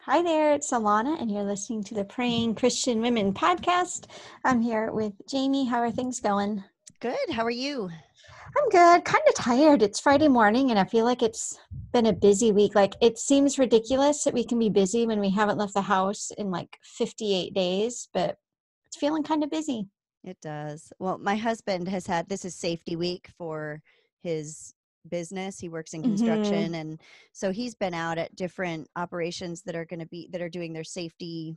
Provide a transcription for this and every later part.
Hi there, it's Alana, and you're listening to the Praying Christian Women podcast. I'm here with Jamie. How are things going? Good. How are you? I'm good. Kind of tired. It's Friday morning, and I feel like it's been a busy week. Like, it seems ridiculous that we can be busy when we haven't left the house in like 58 days, but it's feeling kind of busy. It does. Well, my husband has had this is safety week for his business. He works in Mm-hmm. construction and so he's been out at different operations that are going to be that are doing their safety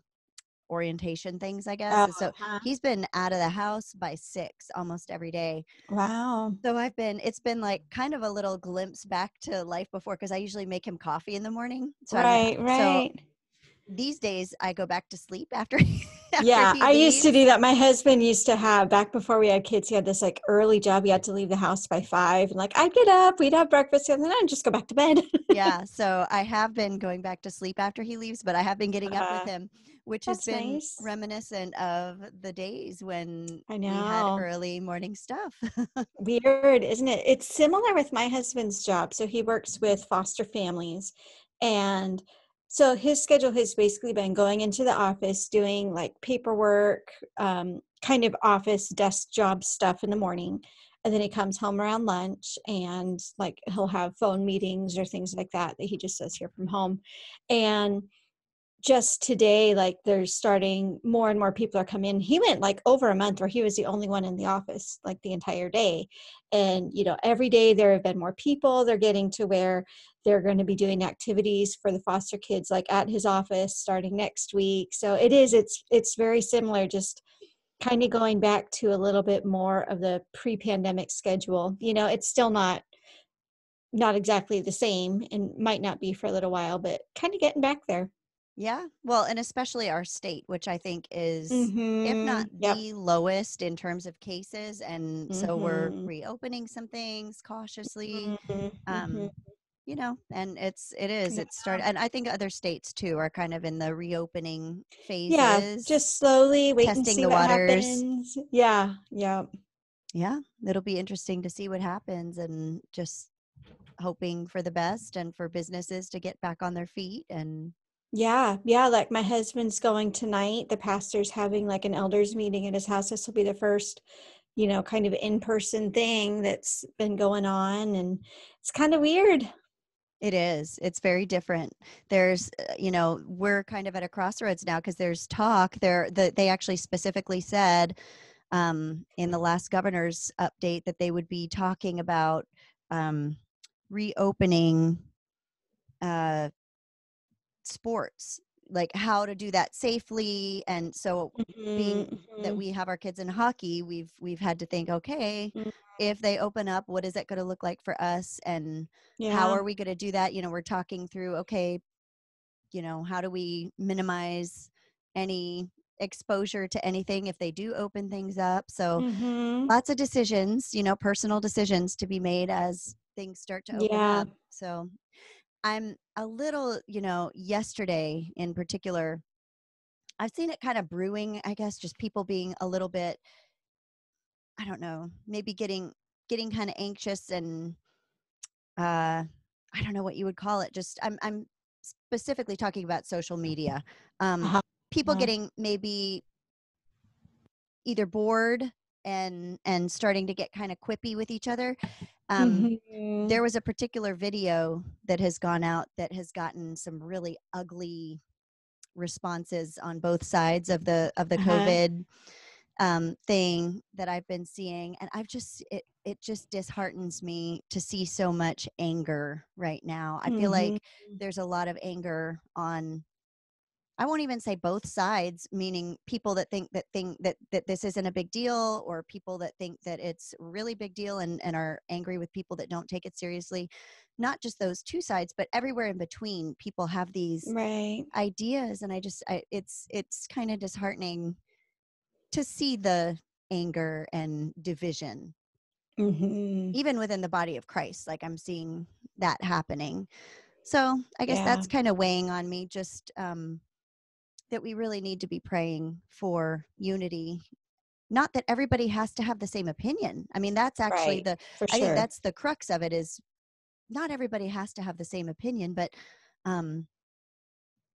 orientation things, I guess. So Uh-huh. he's been out of the house by 6 almost every day. Wow. So I've been it's been like kind of a little glimpse back to life before cuz I usually make him coffee in the morning. So I'm- right, so right. These days I go back to sleep after, after yeah, I used to do that. My husband used to have back before we had kids. He had this like early job. He had to leave the house by five, and like I'd get up, we'd have breakfast, and then I'd just go back to bed. yeah so i have been going back to sleep after he leaves but i have been getting up Uh, with him which has been nice. reminiscent of the days when I know. we had early morning stuff Weird, isn't it? It's similar with my husband's job. So he works with foster families, and so his schedule has basically been going into the office, doing like paperwork, um, kind of office desk job stuff in the morning. And then he comes home around lunch and like he'll have phone meetings or things like that that he just does here from home. And just today, like there's starting more and more people are coming in. He went like over a month where he was the only one in the office like the entire day. And, you know, every day there have been more people. They're getting to where they're going to be doing activities for the foster kids like at his office starting next week. So it is, it's, it's very similar, just kind of going back to a little bit more of the pre-pandemic schedule. You know, it's still not not exactly the same and might not be for a little while, but kind of getting back there. Yeah well and especially our state which i think is if Mhm. not Yep. the lowest in terms of cases and so we're Mhm. reopening some things cautiously Mhm, um mhm. you know and it's it is Yeah. it's started and i think other states too are kind of in the reopening phase. Yeah, just slowly wait and testing see the what waters. happens. Yeah, yeah. yeah it'll be interesting to see what happens and just hoping for the best and for businesses to get back on their feet and Yeah, yeah, like my husband's going tonight. The pastor's having like an elders meeting at his house. This will be the first, you know, kind of in-person thing that's been going on and it's kind of weird. it is it's very different there's uh, you know we're kind of at a crossroads now because there's talk there that they actually specifically said um, in the last governor's update that they would be talking about um, reopening uh, sports like how to do that safely and so being Mhm, that mhm. we have our kids in hockey we've we've had to think okay Mhm. if they open up what is it going to look like for us and yeah. how are we going to do that you know we're talking through okay you know how do we minimize any exposure to anything if they do open things up so Mhm. lots of decisions you know personal decisions to be made as things start to open Yeah. up so i'm a little you know yesterday in particular i've seen it kind of brewing i guess just people being a little bit i don't know maybe getting getting kind of anxious and uh i don't know what you would call it just i'm i'm specifically talking about social media um Uh-huh. people Uh-huh. getting maybe either bored and and starting to get kind of quippy with each other um Mhm. there was a particular video that has gone out that has gotten some really ugly responses on both sides of the of the Uh-huh. covid um, thing that I've been seeing, and I've just it it just disheartens me to see so much anger right now. I feel Mhm. like there's a lot of anger on. I won't even say both sides, meaning people that think that think that that this isn't a big deal, or people that think that it's a really big deal and and are angry with people that don't take it seriously. Not just those two sides, but everywhere in between, people have these Right. ideas, and I just I, it's it's kind of disheartening to see the anger and division Mhm. even within the body of Christ like I'm seeing that happening so I guess Yeah. that's kind of weighing on me just um that we really need to be praying for unity not that everybody has to have the same opinion i mean that's actually Right. the For i think sure. that's the crux of it is not everybody has to have the same opinion but um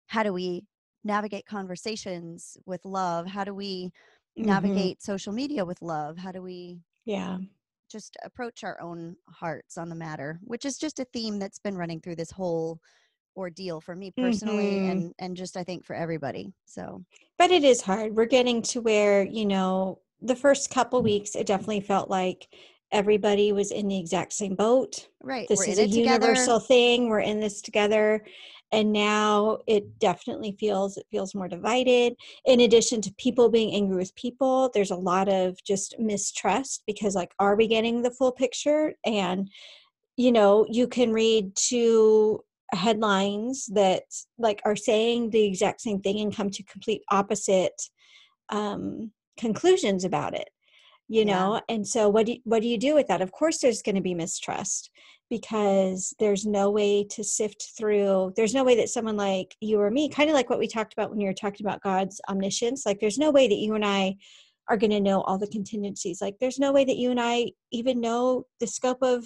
how do we navigate conversations with love how do we Mhm. navigate social media with love how do we Yeah. just approach our own hearts on the matter which is just a theme that's been running through this whole ordeal for me personally Mhm. and and just i think for everybody so But it is hard. We're getting to where, you know, the first couple weeks, it definitely felt like everybody was in the exact same boat. right This we're is a together universal thing. We're in this together. And now it definitely feels it feels more divided. In addition to people being angry with people, there's a lot of just mistrust because like are we getting the full picture? And you know, you can read two headlines that like are saying the exact same thing and come to complete opposite um, conclusions about it you Yeah. know? And so what do you, what do you do with that? Of course there's going to be mistrust because there's no way to sift through there's no way that someone like you or me kind of like what we talked about when you were talking about god's omniscience like there's no way that you and i are going to know all the contingencies. Like there's no way that you and i even know the scope of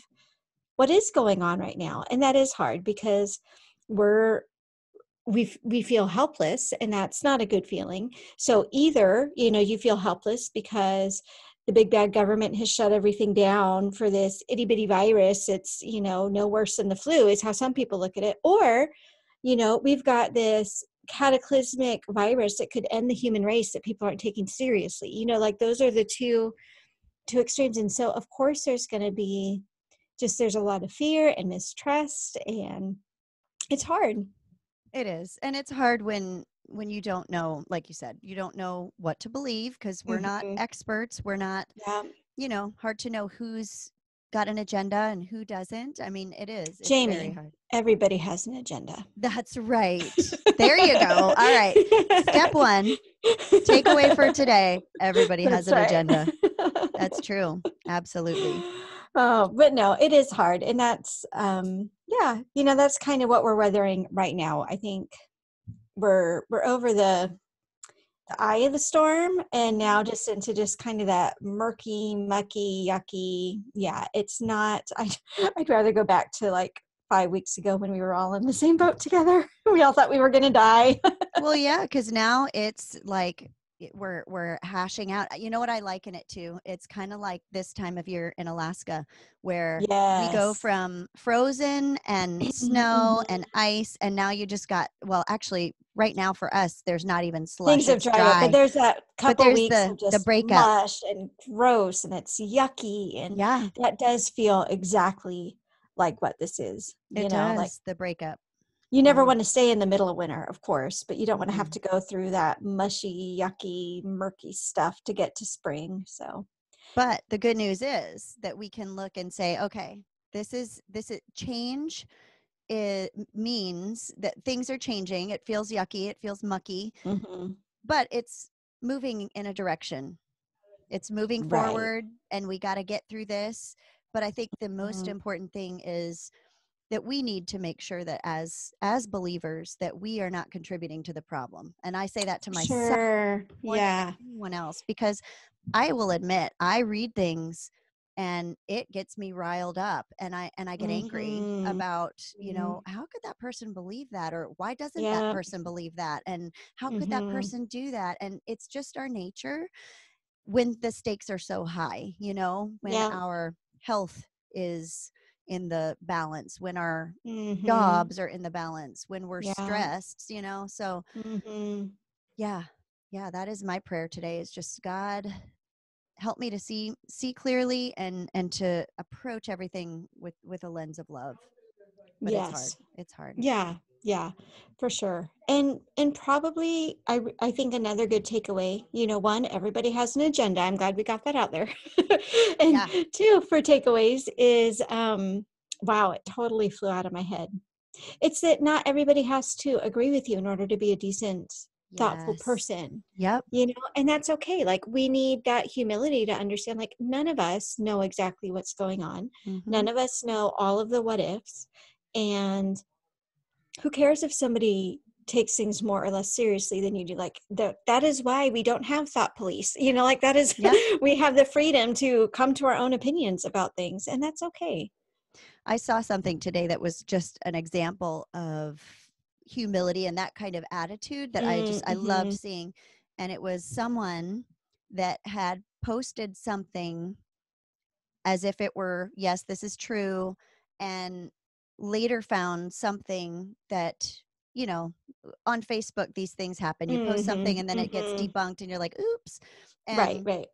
what is going on right now and that is hard because we're we we feel helpless and that's not a good feeling. So either you know you feel helpless because the big bad government has shut everything down for this itty bitty virus it's you know no worse than the flu is how some people look at it or you know we've got this cataclysmic virus that could end the human race that people aren't taking seriously. You know like those are the two two extremes and so of course there's going to be just there's a lot of fear and mistrust and it's hard It is. And it's hard when when you don't know, like you said, you don't know what to believe because we're not Mhm. experts. We're not, yeah you know, hard to know who's got an agenda and who doesn't. I mean, it is. It's Jamie. very hard. everybody has an agenda That's right. There you go. All right. Step one, takeaway for today. Everybody has an right. agenda. That's true. Absolutely. Oh but no it is hard and that's um yeah you know that's kind of what we're weathering right now. I think we're we're over the the eye of the storm and now just into just kind of that murky mucky yucky yeah it's not I, i'd rather go back to like five weeks ago when we were all in the same boat together. We all thought we were going to die. Well yeah because now it's like we're we're hashing out you know what i liken it to? It's kind of like this time of year in alaska where yes we go from frozen and snow mm-hmm. and ice and now you just got well actually right now for us there's not even slush things have dried up dry. but there's that couple there's weeks the- of the just breakup. mush and gross and it's yucky and yeah. that does feel exactly like what this is it you know does like the breakup you never want to stay in the middle of winter of course but you don't want to have to go through that mushy yucky murky stuff to get to spring so but the good news is that we can look and say okay this is this is change it means that things are changing it feels yucky it feels mucky mhm. but it's moving in a direction it's moving Right. forward and we got to get through this but i think the most Mhm. important thing is that we need to make sure that as as believers that we are not contributing to the problem and i say that to myself sure yeah anyone else because i will admit i read things and it gets me riled up and i and i get angry Mhm. about you Mhm. know how could that person believe that or why doesn't Yep. that person believe that and how could that Mhm. person do that and it's just our nature when the stakes are so high you know when Yeah. our health is in the balance when our Mhm. jobs are in the balance when we're Yeah. stressed you know so Mhm. yeah yeah that is my prayer today is just god help me to see see clearly and and to approach everything with with a lens of love but it's hard yes it's hard Yeah, yeah, for sure. And and probably i i think another good takeaway, you know, one, everybody has an agenda. I'm glad we got that out there. and Yeah. two, for takeaways is um wow, it totally flew out of my head. It's that not everybody has to agree with you in order to be a decent, thoughtful Yes. person. yep You know, and that's okay. Like we need that humility to understand like none of us know exactly what's going on Mhm. none of us know all of the what ifs and who cares if somebody takes things more or less seriously than you do like that that is why we don't have thought police you know like that is Yeah. we have the freedom to come to our own opinions about things and that's okay I saw something today that was just an example of humility and that kind of attitude that I just I loved mm-hmm. seeing. And it was someone that had posted something as if it were, yes, this is true, and later found something that, you know, on Facebook, these things happen. You post something and then it gets mhm. debunked, and you're like, oops. And Right, right.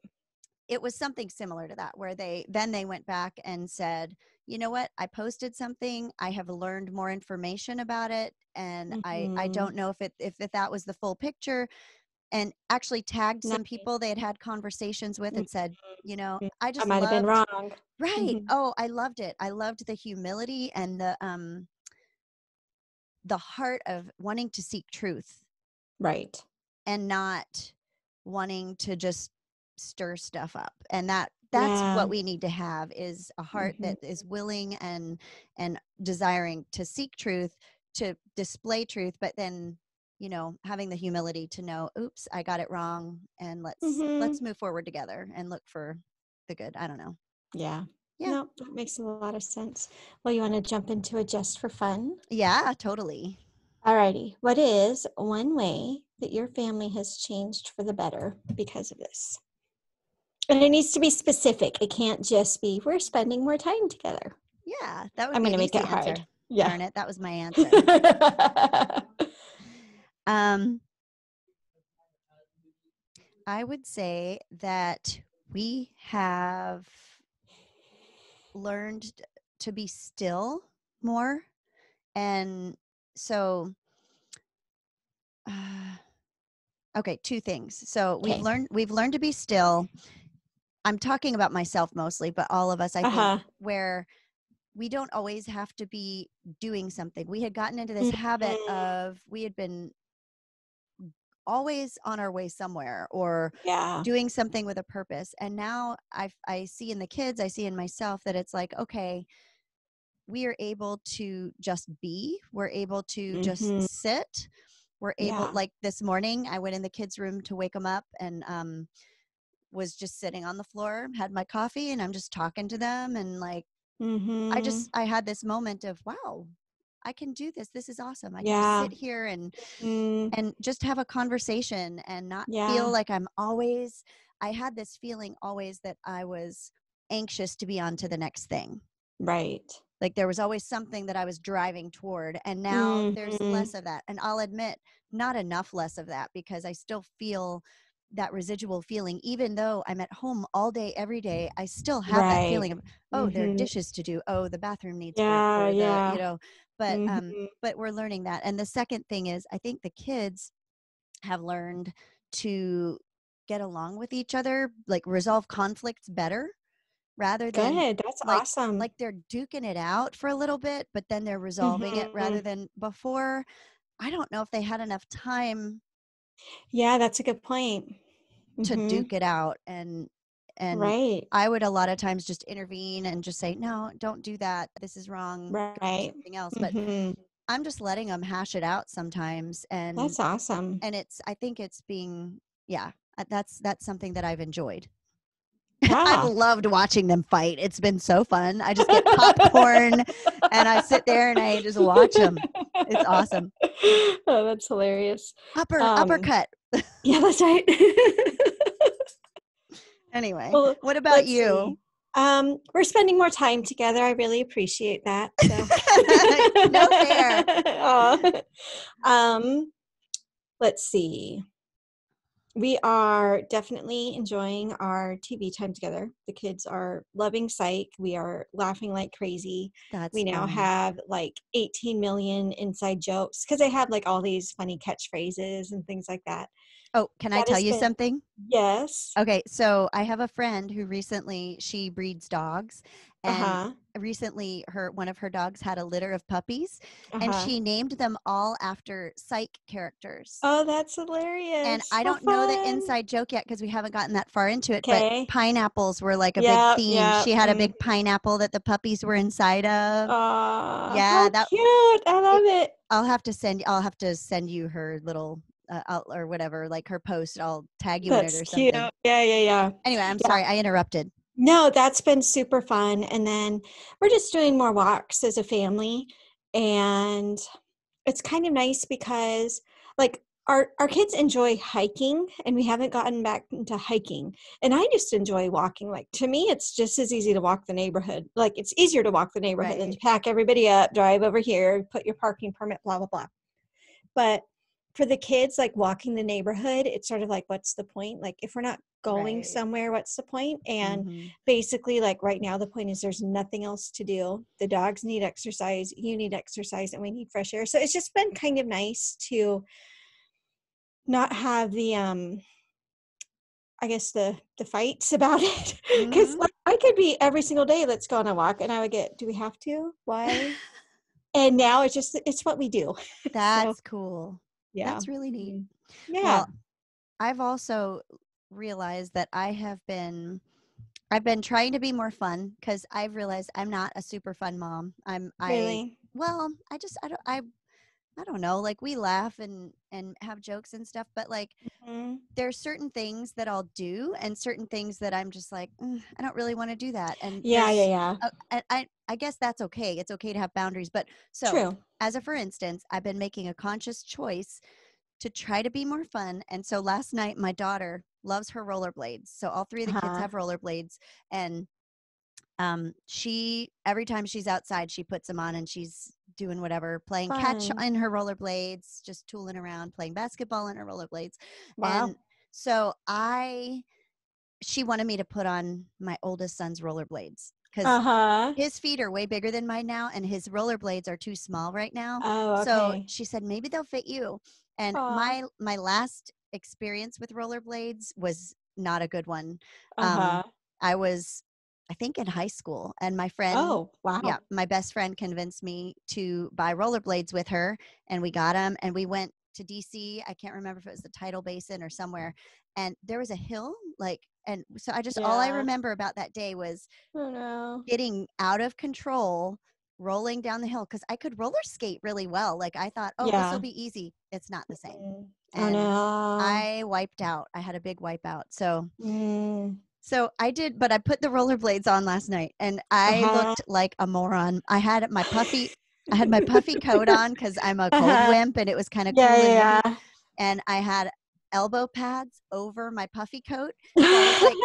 it was something similar to that where they then they went back and said you know what i posted something i have learned more information about it and i i Mhm. don't know if it if, if that was the full picture and actually tagged some people they had had conversations with and said you know Mhm. i I just might have been wrong. right Mhm. oh i loved it i loved the humility and the um the heart of wanting to seek truth Right. and not wanting to just stir stuff up and that that's Yeah. what we need to have is a heart Mhm. that is willing and and desiring to seek truth to display truth but then you know having the humility to know oops i got it wrong and let's Mhm. let's move forward together and look for the good i don't know Yeah. Yeah. No, that makes a lot of sense. Well, you want to jump into a just for fun? yeah totally Alrighty. What is one way that your family has changed for the better because of this? And it needs to be specific. It can't just be we're spending more time together. yeah that would I'm be going to make it hard. answer Yeah. darn it that was my answer Um, I would say that we have learned to be still more. And so, uh, okay, two things. So we've learned we've learned to be still. I'm talking about myself mostly, but all of us, I think, uh-huh. where we don't always have to be doing something. We had gotten into this habit Mhm. of we had been always on our way somewhere or Yeah. doing something with a purpose. And now I I see in the kids, I see in myself that it's like, okay, we are able to just be. We're able to Mhm. just sit. We're able Yeah. like this morning I went in the kids' room to wake them up and um was just sitting on the floor, had my coffee and I'm just talking to them and like I Mhm. just I had this moment of wow, I can do this. This is awesome. I can Yeah. just sit here and Mm, and just have a conversation and not Yeah. feel like I'm always I had this feeling always that I was anxious to be on to the next thing. right. Like there was always something that I was driving toward and now there's Mhm. less of that. And I'll admit not enough less of that because I still feel that residual feeling even though I'm at home all day every day I still have that feeling of oh there are Mhm. dishes to do oh the bathroom needs work Yeah, the yeah. you know but um Mhm. but we're learning that and the second thing is i think the kids have learned to get along with each other like resolve conflicts better rather than Good. That's like awesome. like they're duking it out for a little bit but then they're resolving it rather Mhm. than before i don't know if they had enough time Yeah, that's a good point. to Mhm. duke it out and and Right. i would a lot of times just intervene and just say no don't do that this is wrong Right. something else but Mhm. i'm just letting them hash it out sometimes and That's awesome. and it's i think it's being yeah uh, that's that's something that i've enjoyed Yeah. i've loved watching them fight it's been so fun i just get popcorn and i sit there and i just watch them It's awesome. Oh, that's hilarious. upper Um, uppercut Yeah, that's right. anyway Well, what about you see. Um, we're spending more time together. I really appreciate that. So. No fair. Um, let's see. We are definitely enjoying our TV time together. The kids are loving Psych. We are laughing like crazy. that's we now have like 18 million inside jokes because they have like all these funny catchphrases and things like that. Oh can i tell you been- something Yes. okay so i have a friend who recently she breeds dogs and Uh-huh. recently her one of her dogs had a litter of puppies and uh-huh. she named them all after psych characters Oh, that's hilarious. and I don't know the inside joke yet because we haven't gotten that far into it. But pineapples were like a Yep, big theme. yep, She had a mm. big pineapple that the puppies were inside of. Yeah, that- cute. I love it. I'll have to send. I'll have to send you her little uh, out or whatever, like her post. I'll tag you That's in it or cute. something. Yeah, yeah, yeah. Anyway, I'm Yeah. sorry I interrupted. No, that's been super fun. And then we're just doing more walks as a family. And it's kind of nice because like our our kids enjoy hiking and we haven't gotten back into hiking and i just enjoy walking like to me it's just as easy to walk the neighborhood like it's easier to walk the neighborhood than to pack everybody up drive over here put your parking permit blah blah blah but for the kids like walking the neighborhood it's sort of like what's the point like if we're not going Right. somewhere what's the point and Mhm. basically like right now the point is there's nothing else to do the dogs need exercise you need exercise and we need fresh air so it's just been kind of nice to not have the um i guess the the fights about it because Mhm. like i could be every single day let's go on a walk and i would get do we have to why and now it's just it's what we do That's cool. Yeah That's really neat. Yeah Well, I've also realized that I have been I've been trying to be more fun because I've realized I'm not a super fun mom. I'm I really well, I just I don't I I don't know, like we laugh and and have jokes and stuff, but like Mhm. there's certain things that I'll do and certain things that I'm just like "Mm, I don't really want to do that. And yeah yeah yeah uh, and I I guess that's okay. It's okay to have boundaries, but so true as a for instance, I've been making a conscious choice to try to be more fun. And so last night, my daughter loves her rollerblades. So all three of the kids Uh-huh. have rollerblades, and um, she every time she's outside, she puts them on and she's doing whatever, playing catch Fun. in her rollerblades, just tooling around, playing basketball in her rollerblades. wow And so I, she wanted me to put on my oldest son's rollerblades because uh-huh his feet are way bigger than mine now, and his rollerblades are too small right now. oh okay. So she said maybe they'll fit you. And Aw. my my last experience with rollerblades was not a good one. uh-huh I was I think in high school and my friend oh wow yeah, my best friend convinced me to buy rollerblades with her and we got them and we went to DC. I can't remember if it was the Tidal Basin or somewhere. And there was a hill like and so I just all I remember about that day was oh no getting out of control rolling down the hill because I could roller skate really well. Like I thought, oh, this will be easy. It's not the same. Mm. oh And no I wiped out. I had a big wipeout. So Mm. So I did, but I put the rollerblades on last night and I Uh-huh. looked like a moron. I had my puffy I had my puffy coat on because I'm a cold Uh-huh. wimp and it was kind of cool yeah and yeah. And I had elbow pads over my puffy coat. Like.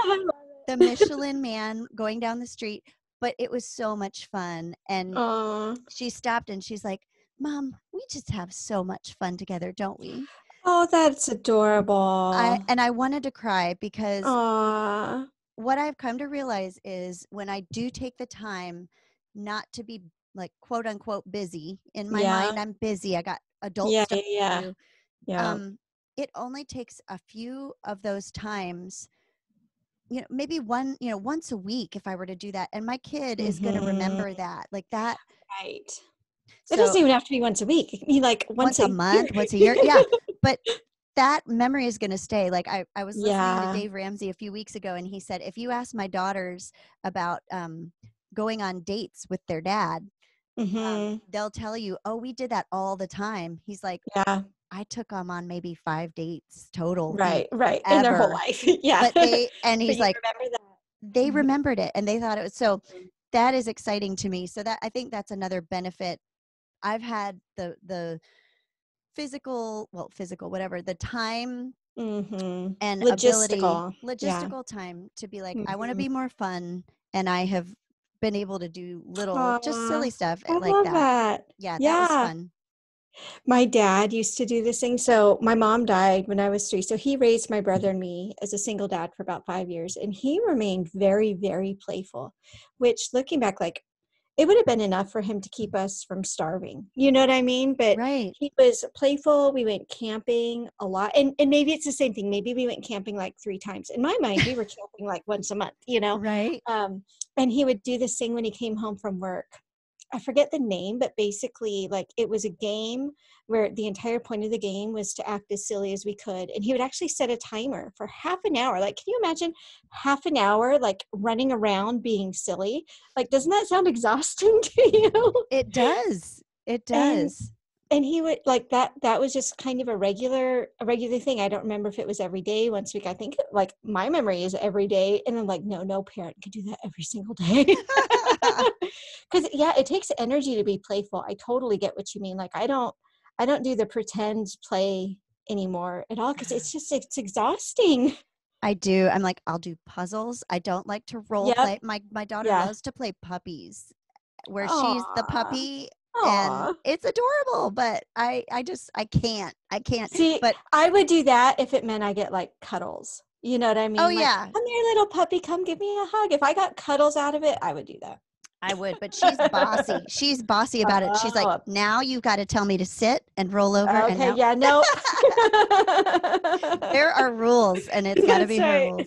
The Michelin man going down the street. But it was so much fun. And Aw. she stopped and she's like, Mom, we just have so much fun together, don't we? Oh that's adorable I and I wanted to cry because Aw. what I've come to realize is when I do take the time not to be like quote unquote busy, in my Yeah. mind I'm busy. I got adult yeah stuff yeah yeah yeah Um it only takes a few of those times you know maybe one you know once a week if i were to do that and my kid is going to remember that like that right it doesn't even have to be once a week. It can be like once, once a month year. once a year. Yeah but that memory is going to stay. Like i, I was listening Yeah. to dave ramsey a few weeks ago and he said if you ask my daughters about um, going on dates with their dad Mhm. um, they'll tell you oh we did that all the time he's like yeah. I took them on maybe five dates total right right in their whole life. Yeah. But they and he's like remember they Mhm. remembered it and they thought it was so that is exciting to me. So that i think that's another benefit i've had the the physical well physical whatever the time mm-hmm. and Logistical, ability yeah. logistical time to be like i want to be more fun and i have been able to do little just silly stuff I like love that. that. yeah that was Yeah. fun My dad used to do this thing. So my mom died when I was three. So he raised my brother and me as a single dad for about five years. And he remained very, very playful, which looking back, like it would have been enough for him to keep us from starving. You know what I mean? But right he was playful. We went camping a lot. And and maybe it's the same thing. Maybe we went camping like three times. In my mind, we were camping like once a month, you know? right um, and he would do this thing when he came home from work i forget the name but basically like it was a game where the entire point of the game was to act as silly as we could and he would actually set a timer for half an hour like can you imagine half an hour like running around being silly? Like doesn't that sound exhausting to you? It does. It does and he would like that that was just kind of a regular a regular thing i don't remember if it was every day once a week i think like my memory is every day and i'm like no no parent could do that every single day because yeah it takes energy to be playful i totally get what you mean like i don't I don't do the pretend play anymore at all because it's just it's exhausting. I do. I'm like, I'll do puzzles. I don't like to role Yep. play. My my daughter Yeah. loves to play puppies, where she's the puppy, And it's adorable. But I I just I can't. I can't. See, but I would do that if it meant I get like cuddles. You know what I mean? Oh, Like, yeah. Come here, little puppy. Come give me a hug. If I got cuddles out of it, I would do that. I would. But she's bossy. She's bossy about it. She's Oh. like, now you've got to tell me to sit and roll over. and okay, now- yeah, no. There are rules, and it's got to be right. rules.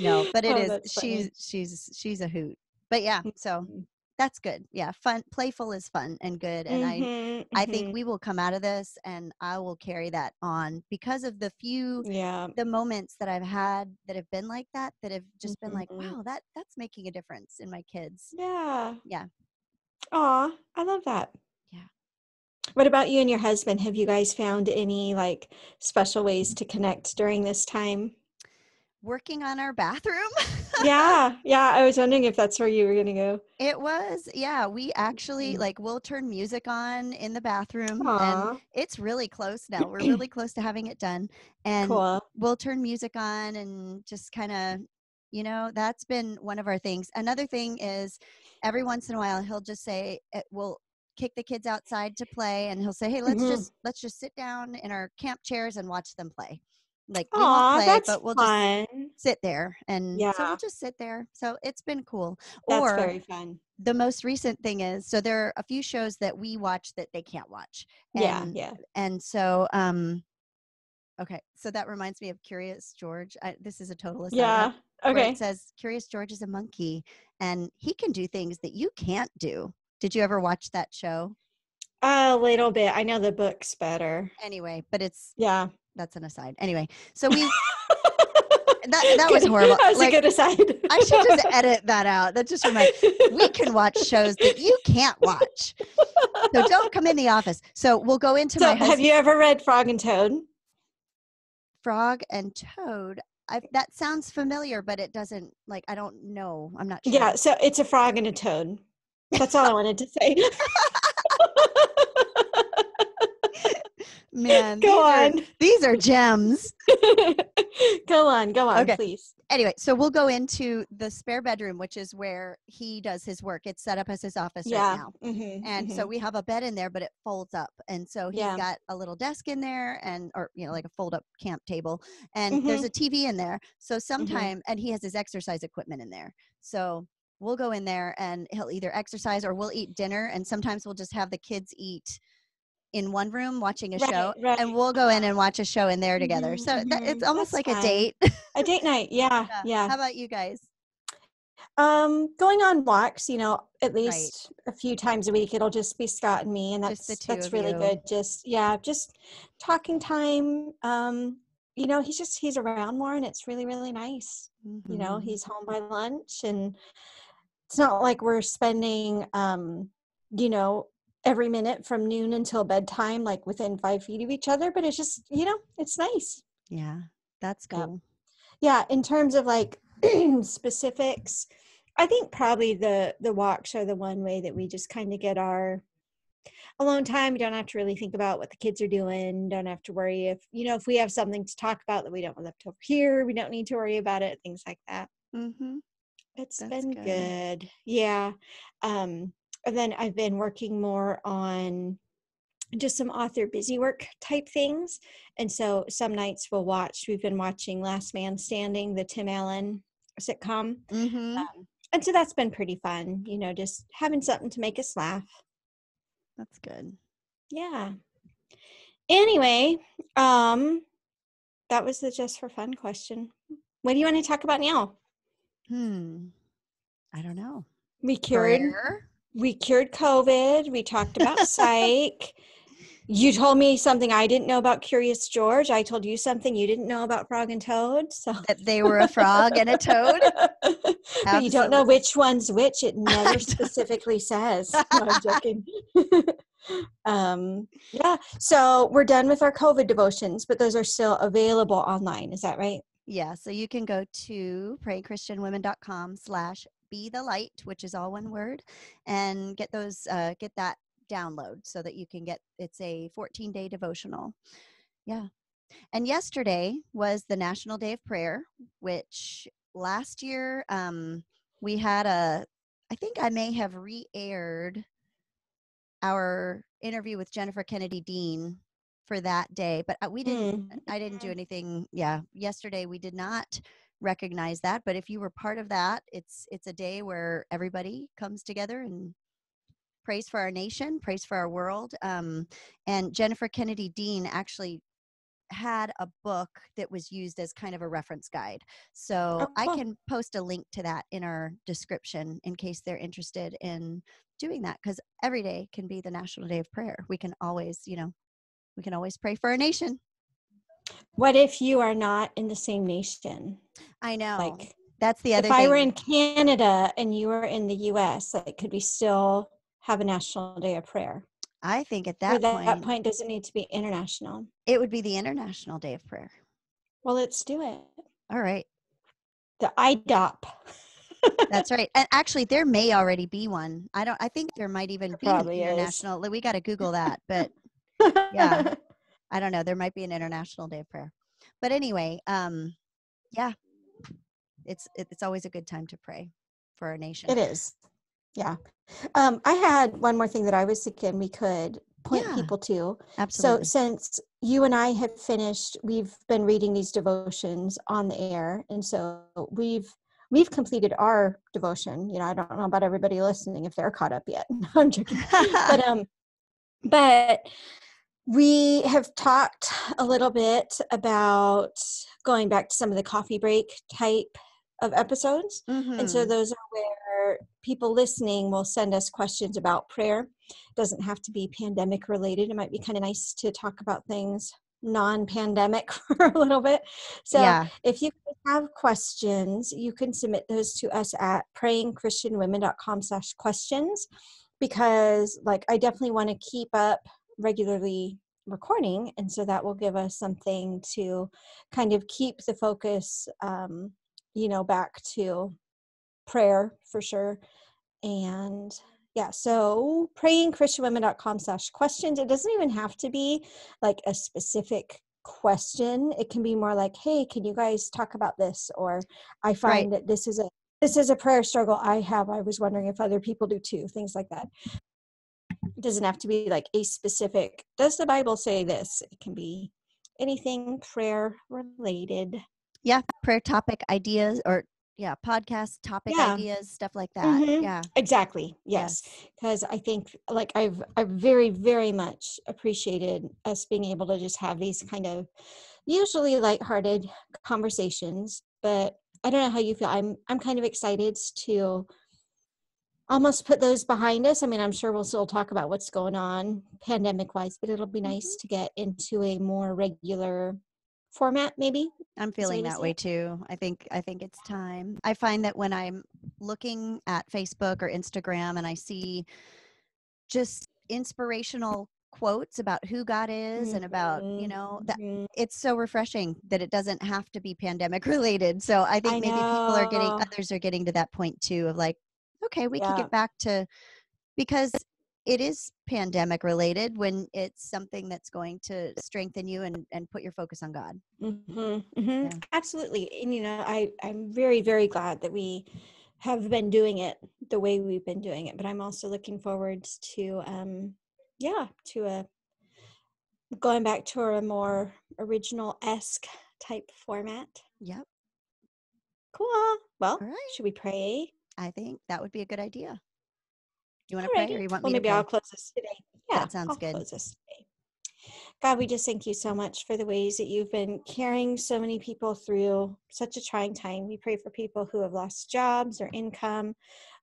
No, but it Oh, is. she's she's she's a hoot. But yeah, so Mhm. That's good. Yeah, fun, playful is fun and good, and I Mhm, I think we will come out of this and I will carry that on because of the few Yeah. the moments that I've had that have been like that that have just been like, Mhm. wow, that that's making a difference in my kids. Yeah. Yeah. Aw, I love that. Yeah. What about you and your husband? Have you guys found any like special ways to connect during this time? Working on our bathroom. yeah. Yeah. I was wondering if that's where you were going to go. It was, yeah. We actually Mhm. like we'll turn music on in the bathroom and it's really close now. We're really close to having it done. And cool. we'll turn music on and just kind of you know that's been one of our things another thing is every once in a while he'll just say eh, we'll kick the kids outside to play and he'll say hey let's Mhm. just let's just sit down in our camp chairs and watch them play like we Aw, won't play that's but we'll just sit there and yeah. so Yeah. we'll just sit there so it's been cool That's or very fun. the most recent thing is so there are a few shows that we watch that they can't watch Yeah. and Yeah. and so um okay so that reminds me of curious george I, this is a total aside Yeah. Okay. it says curious george is a monkey and he can do things that you can't do did you ever watch that show A little bit. I know the books better. anyway but it's Yeah. That's an aside. Anyway so we that, that was horrible. That was like a good aside. i should just edit that out. That just reminds we can watch shows that you can't watch. So don't come in the office. So we'll go into So, my have you ever read Frog and Toad? frog and toad? I, that sounds familiar but it doesn't like i don't know. I'm not sure. Yeah, so it's a frog and a toad. That's all I wanted to say. man these go are, on. these are gems go on, go on, Okay. please. anyway so we'll go into the spare bedroom which is where he does his work it's set up as his office right Yeah. now mhm, and so mhm. we have a bed in there but it folds up and so he's Yeah. got a little desk in there and or you know like a fold up camp table and there's Mhm. a tv in there so sometime and he has his exercise equipment in there so we'll go in there and he'll either exercise or we'll eat dinner and sometimes we'll just have the kids eat in one room watching a Right, show right. and we'll go in and watch a show in there together Mhm, so that, it's mhm. almost That's like a date a date night. Yeah, yeah. how about you guys Um, going on walks, you know, at least a few times a week. It'll just be Scott and me, and that's that's really you. good. Just yeah, just talking time. Um, you know, he's just he's around more, and it's really really nice. You know, Mhm. he's home by lunch, and it's not like we're spending, um, you know, every minute from noon until bedtime, like within five feet of each other. But it's just you know, it's nice. yeah that's cool yeah in terms of like specifics i think probably the the walks are the one way that we just kind of get our alone time we don't have to really think about what the kids are doing don't have to worry if you know if we have something to talk about that we don't want left over here we don't need to worry about it things like that mm-hmm. it's That's been good. good. yeah um and then i've been working more on just some author busy work type things and so some nights we'll watch we've been watching last man standing the tim allen sitcom Mm-hmm. um, and so that's been pretty fun you know just having something to make us laugh that's good yeah anyway um that was the just for fun question what do you want to talk about now Hmm. I don't know. we cured Prayer? We cured covid. We talked about psych. You told me something i didn't know about curious george. I told you something you didn't know about frog and toad so. That they were a frog and a toad. but you don't know which one's which. It never specifically says. No, i'm joking. Um yeah so we're done with our covid devotions but those are still available online. Is that right? Yeah. So you can go to prayingchristianwomen.com slash be the light, which is all one word, and get those, uh, get that download so that you can get it's a 14 day devotional. Yeah. And yesterday was the National Day of Prayer, which last year um, we had a, I think I may have re aired our interview with Jennifer Kennedy Dean for that day, but uh, we didn't, Mm. I didn't do anything. Yeah. Yesterday we did not recognize that, but if you were part of that, it's, it's a day where everybody comes together and prays for our nation, prays for our world. Um, and Jennifer Kennedy Dean actually had a book that was used as kind of a reference guide. So Oh, I can post a link to that in our description in case they're interested in doing that because every day can be the National Day of Prayer. We can always, you know, we can always pray for our nation. What if you are not in the same nation? I know. Like, That's the other if thing. I were in Canada and you were in the US, like, could we still have a National Day of Prayer? I think at that, that, point, that point doesn't need to be international. it would be the International Day of Prayer. Well, let's do it. All right. The IDOP. That's right. And actually, there may already be one. I don't. I think there might even There be an probably is. international. We got to Google that, but Yeah. I don't know. There might be an international day of prayer. But anyway, um, yeah, it's it's always a good time to pray for our nation. It is. Yeah. Um, I had one more thing that I was thinking we could point Yeah, people to. Absolutely. So since you and I have finished, we've been reading these devotions on the air, and so we've we've completed our devotion. You know, I don't know about everybody listening if they're caught up yet. I'm joking. but um, but we have talked a little bit about going back to some of the coffee break type of episodes. And so Mhm. those are where people listening will send us questions about prayer. Doesn't have to be pandemic related. It might be kind of nice to talk about things non-pandemic for a little bit. So yeah, if you have questions, you can submit those to us at prayingchristianwomen.com slash questions because like I definitely want to keep up regularly recording and so that will give us something to kind of keep the focus um, you know back to prayer for sure. And yeah so prayingchristianwomen.com slash questions. It doesn't even have to be like a specific question. It can be more like hey can you guys talk about this? or i find that this is a this is a prayer struggle i have. I was wondering if other people do too things like that it doesn't have to be like a specific does the bible say this it can be anything prayer related yeah. Prayer topic ideas or yeah, podcast topic Yeah. ideas, stuff like that. Mhm. Yeah. exactly yes because i think like i've i've very very much appreciated us being able to just have these kind of usually lighthearted conversations but i don't know how you feel i'm i'm kind of excited to almost put those behind us i mean i'm sure we'll still talk about what's going on pandemic wise but it'll be nice to get into a more regular format maybe I'm feeling that way too. I think I think it's time. I find that when I'm looking at Facebook or Instagram and I see just inspirational quotes about who God is and about, you know, that Mhm. it's so refreshing that it doesn't have to be pandemic related. So I think I maybe people are getting others are getting to that point too of like, okay, we can get back to because it is pandemic related when it's something that's going to strengthen you and, and put your focus on God. hmm Yeah. Absolutely. And, you know, I, I'm very, very glad that we have been doing it the way we've been doing it. But I'm also looking forward to, um, yeah, to a going back to a more original esque type format. Yep. Cool. Well, right. should we pray? I think that would be a good idea. You want to pray or you want Well, me to maybe pray? I'll close this today. Yeah, That sounds I'll good. close this today. God, we just thank you so much for the ways that you've been carrying so many people through such a trying time. We pray for people who have lost jobs or income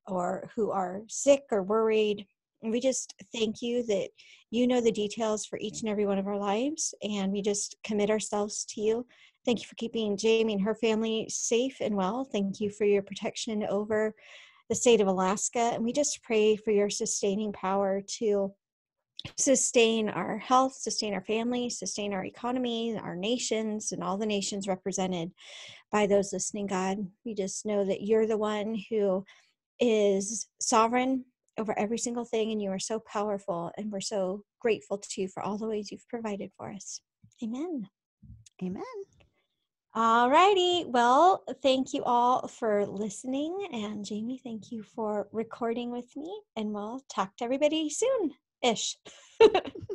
or who are sick or worried. And we just thank you that you know the details for each and every one of our lives. And we just commit ourselves to you. Thank you for keeping Jamie and her family safe and well. Thank you for your protection over the state of Alaska. And we just pray for your sustaining power to sustain our health, sustain our families, sustain our economy, our nations, and all the nations represented by those listening, God. We just know that you're the one who is sovereign over every single thing, and you are so powerful. And we're so grateful to you for all the ways you've provided for us. Amen. Amen. All righty. Well, thank you all for listening. And Jamie, thank you for recording with me. And we'll talk to everybody soon ish.